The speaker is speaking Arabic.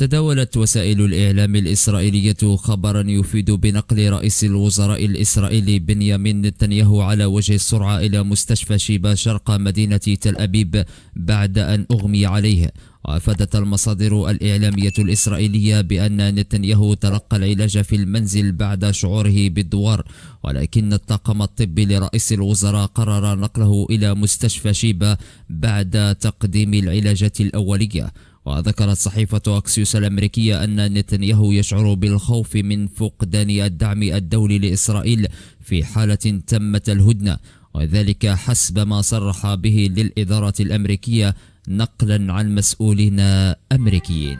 تداولت وسائل الإعلام الإسرائيلية خبرا يفيد بنقل رئيس الوزراء الإسرائيلي بنيامين نتنياهو على وجه السرعة إلى مستشفى شيبا شرق مدينة تل أبيب بعد أن أغمي عليه. وأفادت المصادر الإعلامية الإسرائيلية بأن نتنياهو تلقى العلاج في المنزل بعد شعوره بالدوار ولكن الطاقم الطبي لرئيس الوزراء قرر نقله إلى مستشفى شيبا بعد تقديم العلاجات الأولية. وذكرت صحيفة أكسيوس الأمريكية أن نتنياهو يشعر بالخوف من فقدان الدعم الدولي لإسرائيل في حالة تمت الهدنة وذلك حسب ما صرح به للإدارة الأمريكية نقلا عن مسؤولين أمريكيين.